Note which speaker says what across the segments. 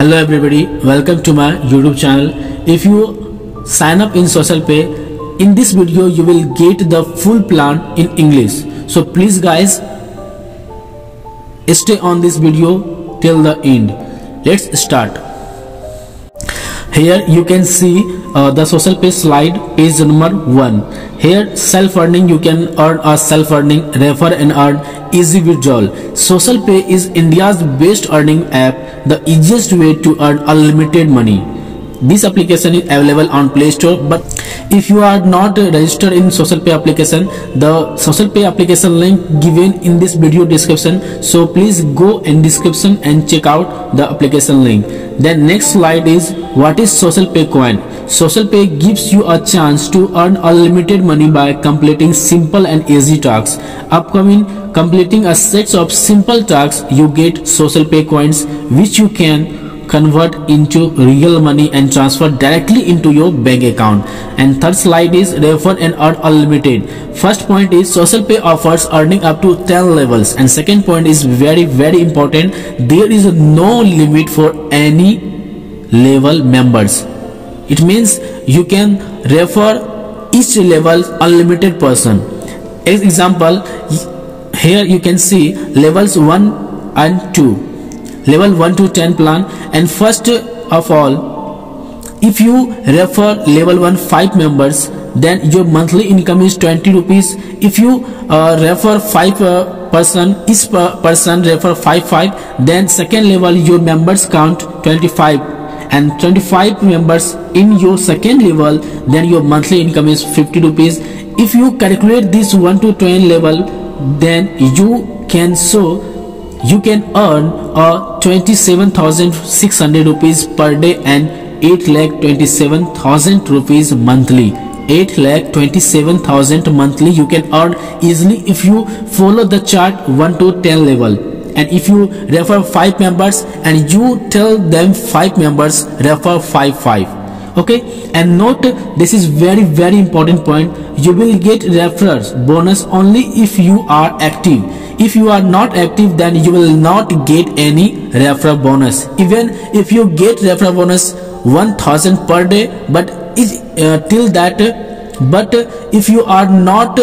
Speaker 1: hello everybody. Welcome to my youtube channel. If you sign up in Social Pe in this video you will get the full plan in english. So please guys stay on this video till the end. Let's start. Here you can see uh, the Social Pe slide page number one. Here self earning you can earn a self earning refer and earn easy withdrawal. Social Pe is india's best earning app the easiest way to earn unlimited money this application is available on play store but if you are not registered in Social Pe application the Social Pe application link given in this video description. So please go in description and check out the application link. Then next slide is what is Social Pe coin? Social Pe gives you a chance to earn unlimited money by completing simple and easy tasks. Upcoming completing a set of simple tasks you get Social Pe coins which you can convert into real money and transfer directly into your bank account. And third slide is refer and earn unlimited. First point is Social Pe offers earning up to 10 levels. And second point is very very important there is no limit for any level members. It means you can refer each level unlimited person. As example here you can see levels 1 and 2 level 1 to 10 plan. And first of all if you refer level 1 5 members then your monthly income is 20 rupees. If you uh, refer 5 uh, person each per person refer 5 5 then second level your members count 25 and 25 members in your second level then your monthly income is 50 rupees. If you calculate this 1 to 10 level then you can show you can earn a 27600 rupees per day and 8 lakh 27000 rupees monthly 8 lakh 27000 monthly you can earn easily if you follow the chart 1 to 10 level and if you refer 5 members and you tell them 5 members refer 5 5 okay? And note this is very very important point. You will get referrals bonus only if you are active. If you are not active then you will not get any referral bonus. Even if you get referral bonus 1000 per day but is uh, till that but if you are not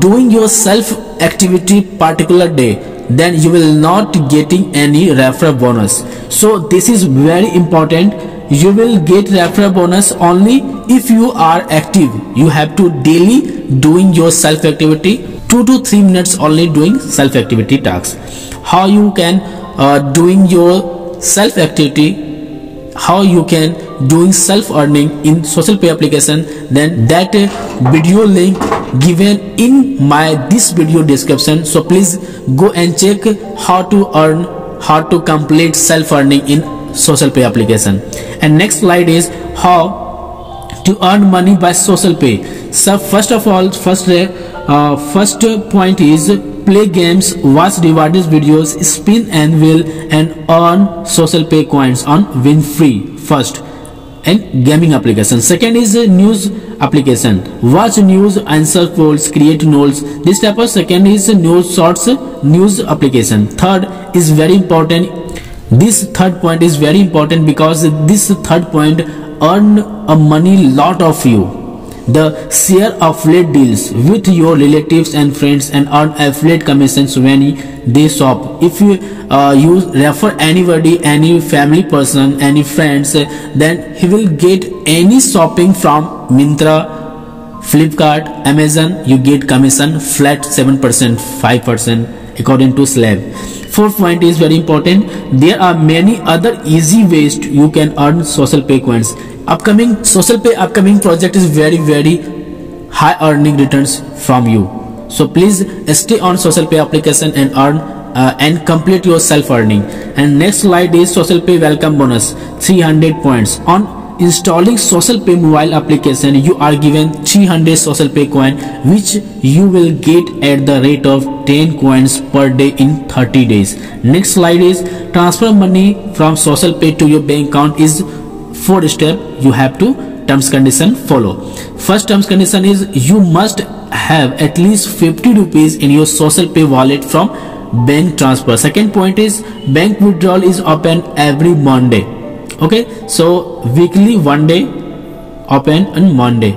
Speaker 1: doing your self activity particular day then you will not getting any referral bonus. So this is very important you will get referral bonus only if you are active. You have to daily doing your self activity 2 to 3 minutes only doing self activity tasks. How you can uh, doing your self activity how you can doing self earning in Social Pe application then that uh, video link given in my this video description. So please go and check how to earn how to complete self earning in Social Pe application. And next slide is how to earn money by Social Pe. So first of all first uh, first point is play games watch rewarded videos spin and wheel and earn Social Pe coins on Winfree first. And gaming application. Second is a news application. Watch news answer polls create notes. This type of second is news shorts news application. Third is very important this third point is very important because this third point earn a money lot of you the share affiliate deals with your relatives and friends and earn affiliate commissions when they shop if you uh, you refer anybody any family person any friends then he will get any shopping from Myntra Flipkart Amazon you get commission flat 7% 5% according to slab fourth point is very important. There are many other easy ways to, you can earn Social Pe coins. Upcoming Social Pe upcoming project is very very high earning returns from you. So please stay on Social Pe application and earn uh, and complete your self earning and next slide is Social Pe welcome bonus 300 points. On installing Social Pe mobile application you are given 300 Social Pe coin which you will get at the rate of 10 coins per day in 30 days. Next slide is transfer money from Social Pe to your bank account is four step you have to terms condition follow. First terms condition is you must have at least 50 rupees in your Social Pe wallet from bank transfer. Second point is bank withdrawal is open every monday okay so weekly one day open on monday.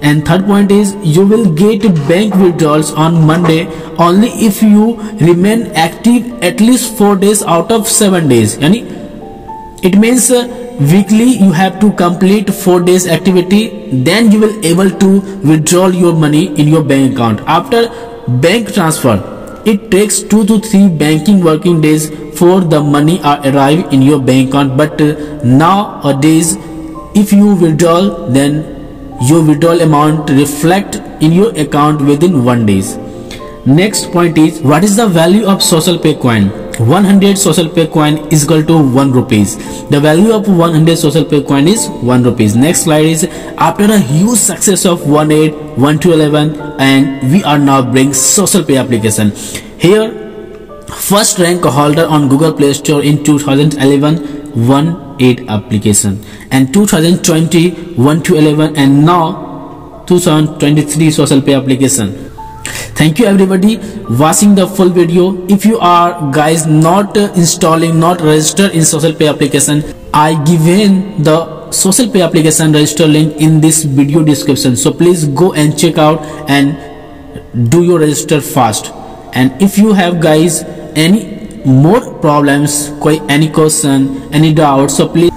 Speaker 1: And third point is you will get bank withdrawals on monday only if you remain active at least 4 days out of 7 days. Yani it means uh, weekly you have to complete 4 days activity then you will able to withdraw your money in your bank account. After bank transfer it takes 2 to 3 banking working days for the money arrive in your bank account. But uh, nowadays if you withdraw then your withdrawal amount reflect in your account within one days. Next point is what is the value of Social Pe coin 100 Social Pe coin is equal to 1 rupees. The value of 100 Social Pe coin is 1 rupees. Next slide is after a huge success of 18 1 to 11 and we are now bring Social Pe application. Here first rank holder on google play store in 2011 1 8 application. And 2020 1 to 11 and now 2023 Social Pe application thank you everybody watching the full video. If you are guys not installing not registered in Social Pe application i given the Social Pe application register link in this video description. So please go and check out and do your register fast. And if you have guys any more problems any question any doubt so please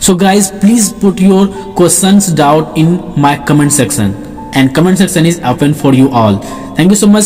Speaker 1: so guys please put your questions doubt in my comment section and comment section is open for you all. Thank you so much